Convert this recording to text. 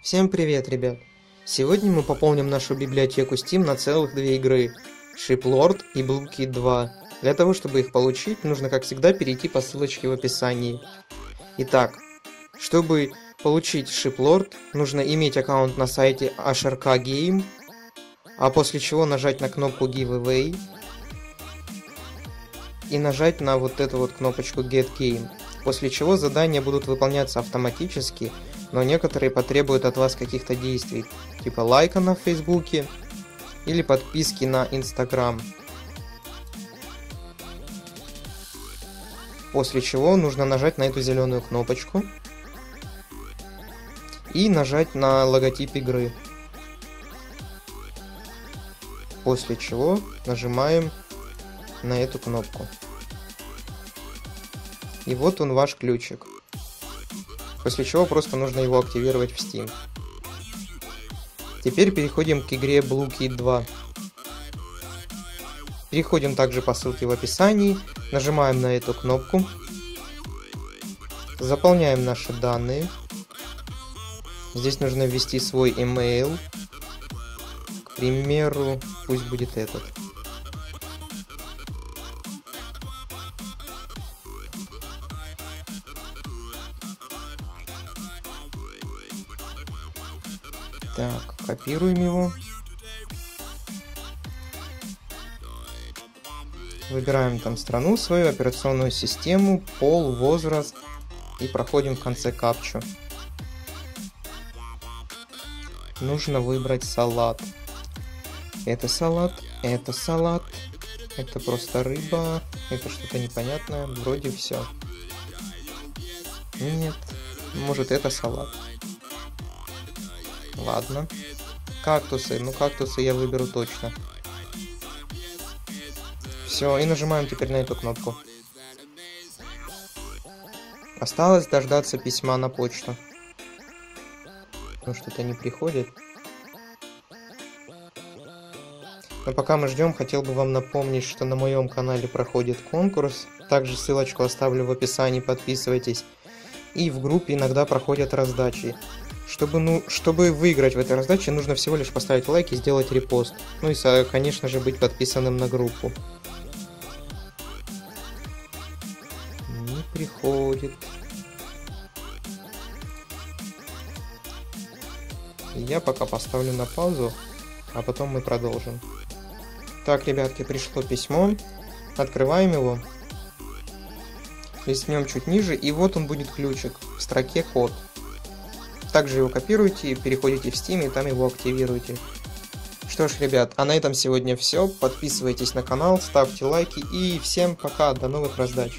Всем привет, ребят! Сегодня мы пополним нашу библиотеку Steam на целых две игры Shiplord и Blue Kid 2. Для того, чтобы их получить, нужно, как всегда, перейти по ссылочке в описании. Итак, чтобы получить Shiplord, нужно иметь аккаунт на сайте HRK Game, а после чего нажать на кнопку Giveaway и нажать на вот эту вот кнопочку Get Game, после чего задания будут выполняться автоматически, но некоторые потребуют от вас каких-то действий, типа лайка на Фейсбуке или подписки на Инстаграм. После чего нужно нажать на эту зеленую кнопочку и нажать на логотип игры. После чего нажимаем на эту кнопку. И вот он ваш ключик. После чего просто нужно его активировать в Steam. Теперь переходим к игре Blue Kid 2. Переходим также по ссылке в описании, нажимаем на эту кнопку, заполняем наши данные. Здесь нужно ввести свой email. К примеру, пусть будет этот. Так, копируем его. Выбираем там страну свою, операционную систему, пол, возраст и проходим в конце капчу. Нужно выбрать салат. Это салат, это салат, это просто рыба, это что-то непонятное, вроде все. Нет, может это салат. Ладно. Кактусы. Ну, кактусы я выберу точно. Все, и нажимаем теперь на эту кнопку. Осталось дождаться письма на почту. Ну, что-то не приходит. Но пока мы ждем, хотел бы вам напомнить, что на моем канале проходит конкурс. Также ссылочку оставлю в описании, подписывайтесь. И в группе иногда проходят раздачи. Чтобы, ну, чтобы выиграть в этой раздаче, нужно всего лишь поставить лайк и сделать репост. Ну и, конечно же, быть подписанным на группу. Не приходит. Я пока поставлю на паузу, а потом мы продолжим. Так, ребятки, пришло письмо. Открываем его. Листнем чуть ниже, и вот он будет ключик в строке код. Также его копируйте, переходите в Steam и там его активируйте. Что ж, ребят, а на этом сегодня все. Подписывайтесь на канал, ставьте лайки и всем пока, до новых раздач.